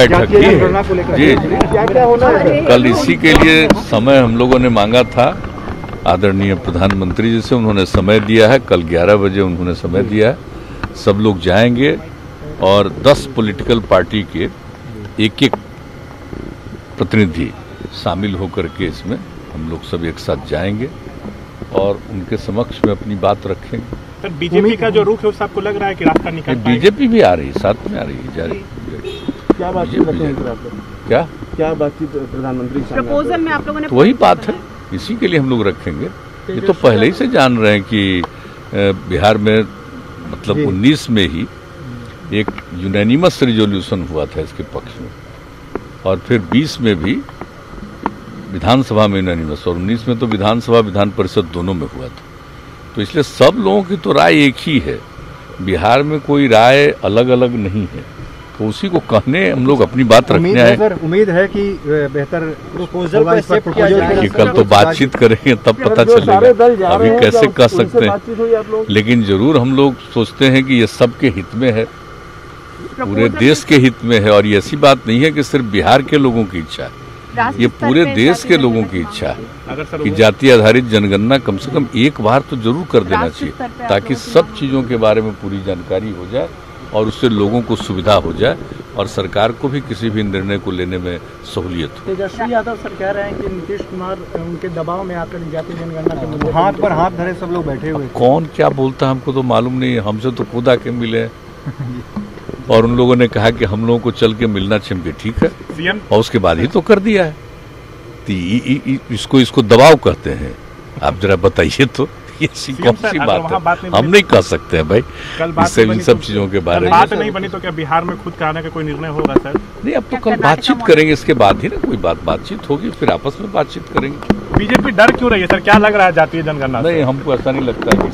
बैठक की। जी जी। क्या क्या होना कल इसी के लिए समय हम लोगों ने मांगा था। आदरणीय प्रधानमंत्री जी से उन्होंने समय दिया है। कल 11 बजे उन्होंने समय दिया है। सब लोग जाएँगे और 10 पॉलिटिकल पार्टी के एक एक प्रतिनिधि शामिल होकर के इसमें हम लोग सब एक साथ जाएँगे और उनके समक्ष में अपनी बात रखेंगे। सर बीजेपी का जो रुख है उससे आपको लग रहा है कि रास्ता निकल बीजेपी भी आ रही है साथ में आ रही है जा रही है। क्या बातचीत रखेंगे क्या? क्या बातचीत प्रधानमंत्री प्रपोजल में आप लोगों ने तो वही बात है। इसी के लिए हम लोग रखेंगे। ये तो पहले ही से जान रहे हैं कि बिहार में मतलब जी। 19 में ही एक यूनानिमस रिजोल्यूशन हुआ था इसके पक्ष में। और फिर 20 में भी विधानसभा में यूनानिमस और 19 में तो विधानसभा विधान परिषद दोनों में हुआ था। तो इसलिए सब लोगों की तो राय एक ही है। बिहार में कोई राय अलग अलग नहीं है। तो उसी को कहने हम लोग अपनी बात रखने है आए उम्मीद है कि बेहतर प्रपोजल कल तो बातचीत करेंगे तब पता चलेगा अभी कैसे कह सकते हैं। लेकिन ज़रूर हम लोग सोचते हैं कि ये सबके हित में है पूरे देश के हित में है और ये ऐसी बात नहीं है कि सिर्फ़ बिहार के लोगों की इच्छा है। ये पूरे देश के लोगों की इच्छा है कि जाति आधारित जनगणना कम से कम एक बार तो ज़रूर कर देना चाहिए ताकि सब चीज़ों के बारे में पूरी जानकारी हो जाए। और उससे लोगों को सुविधा हो जाए और सरकार को भी किसी भी निर्णय को लेने में सहूलियत हो। तेजस्वी यादव सर कह रहे हैं कि नीतीश कुमार उनके दबाव में आकर जातीय जनगणना के हाथ पर हाथ धरे सब लोग बैठे हुए। कौन क्या बोलता है हमको तो मालूम नहीं है। हमसे तो खुद आके मिले। और उन लोगों ने कहा कि हम लोगों को चल के मिलना चाहिए ठीक है? और उसके बाद ही तो कर दिया है। तो इसको इसको दबाव कहते हैं। आप जरा बताइए तो। ये ऐसी कौन सी बात है? बात नहीं हम नहीं कह सकते हैं भाई कल बात इससे इन सब तो- चीज़ों के बारे में बात नहीं बनी तो क्या बिहार में खुद कराने का कोई निर्णय होगा सर? नहीं अब तो कल बातचीत करेंगे इसके बाद ही ना कोई बात बातचीत होगी फिर आपस में बातचीत करेंगे। बीजेपी डर क्यों रही है सर? क्या लग रहा है जातीय जनगणना नहीं हमको ऐसा नहीं लगता है